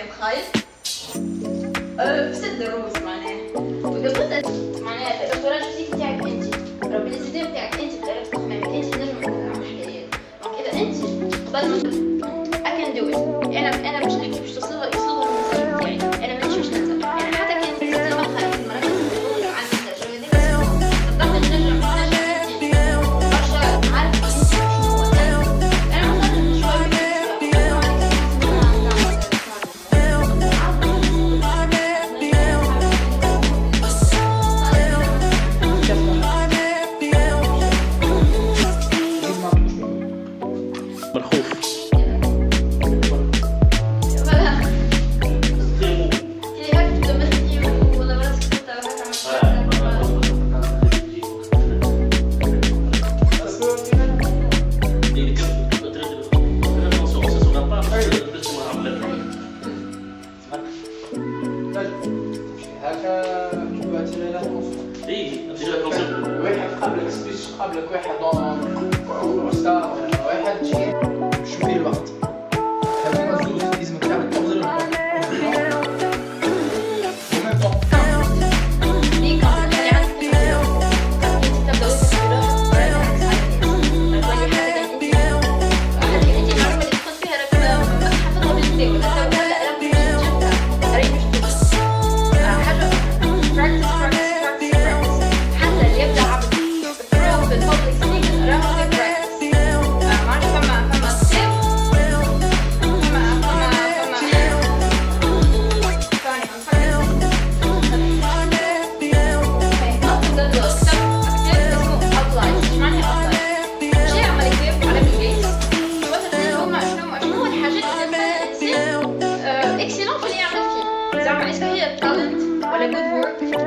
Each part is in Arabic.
خايف أه، بسد الروس معناها. وإذا قلت معناها الدكتوراه الجزئي بتاعك أنت؟ ربي الجزئي بتاعك أنت بتعرف تخمم انت تنجم تنجم حكايات دونك إذا انت قبل ما واحد واحد ستار واحد شيء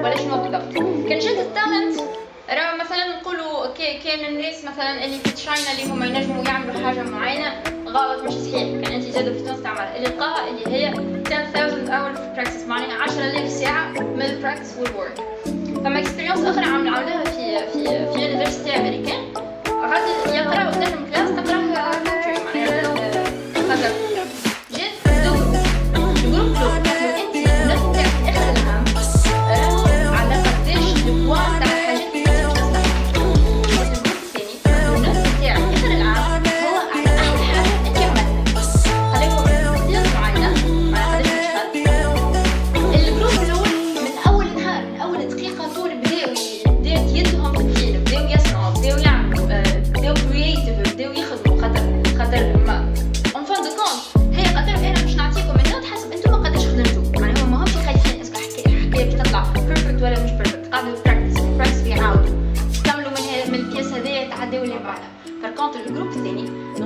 بلاش شنو بالضبط كان جد التالنت راه مثلا نقولوا كاين الناس مثلا اللي في تشاينا اللي هما ينجموا يعملوا حاجة معينة غلط مش صحيح. كان انت جاده في تونس تعمل اللي لقاها اللي هي 10000 اور في براكتس معناها 10000 ساعة من البراكتس والورك فما اكسبيريونس أخرى عملناها في في في يونيفرسيتي أمريكان. غادي يقرا تنجم كلاس تقراها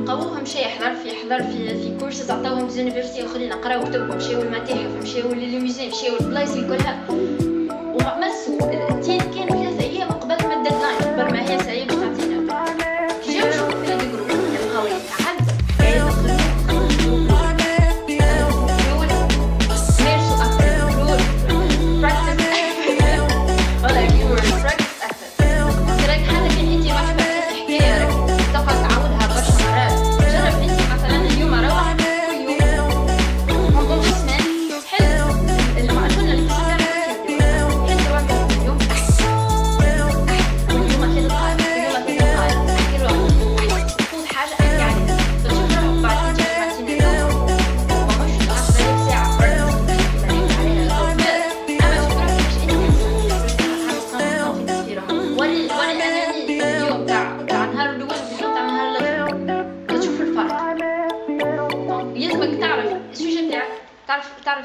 لقاوهم مشى يحضر في يحضر في في كورسز عطاوهم زونيفرسيتي اخرين نقراو كتبهم مشاو للمتاحف مشاو للميوزي مشاو للبلايص الكلها. وما مسو التين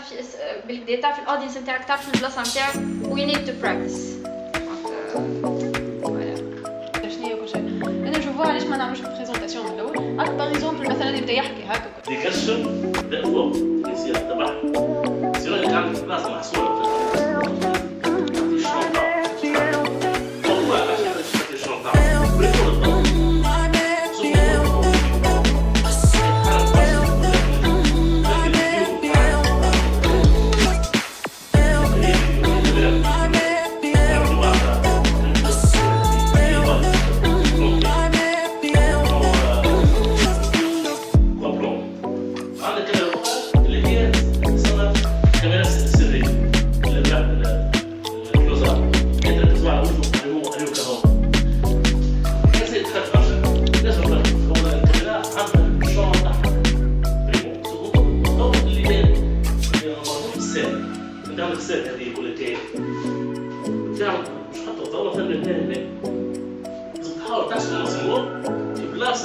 في بالبدايه تعرف ال audience نتاعك تعرف البلاصه نتاعك we need to practice أنا نشوفوها علاش ما نعملوش présentation من الأول par exemple مثلا يبدا يحكي هكا هو اللي عندك محصوره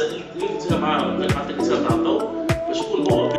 تديها معاه مع التكسير تاع الضوء باش يكون هو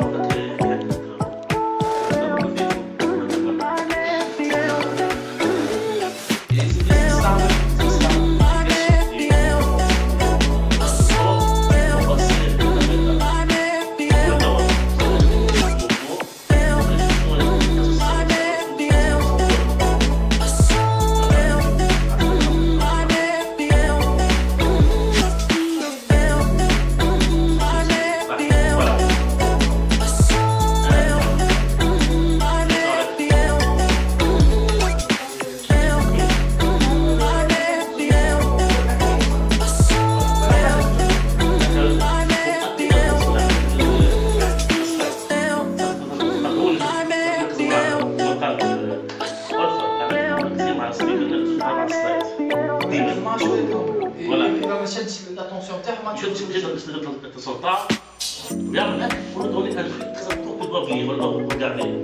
تروح بالبابلي ولا وقاعد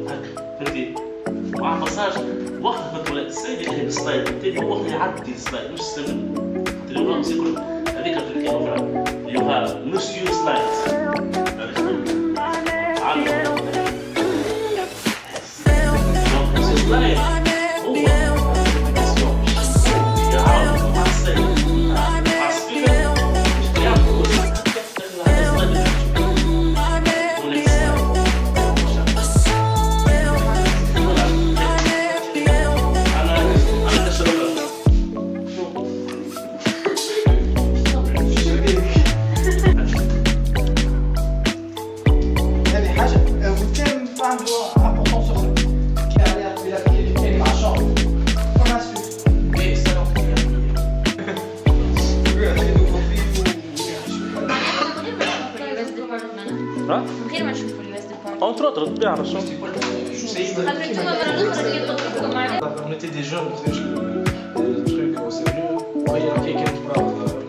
هكا فهمتي مع باساج وقت فهمت ولا السيد اللي هي السلايد التالي هو اللي يعدي السلايد مش السيد اللي هو يقول هذيك في الكلمة فعلا اللي هو مسيو سلايد عارف سلايد معنا On était des jeunes, on faisait le, le truc au sérieux. Ouais, il y a quelqu'un qui parle.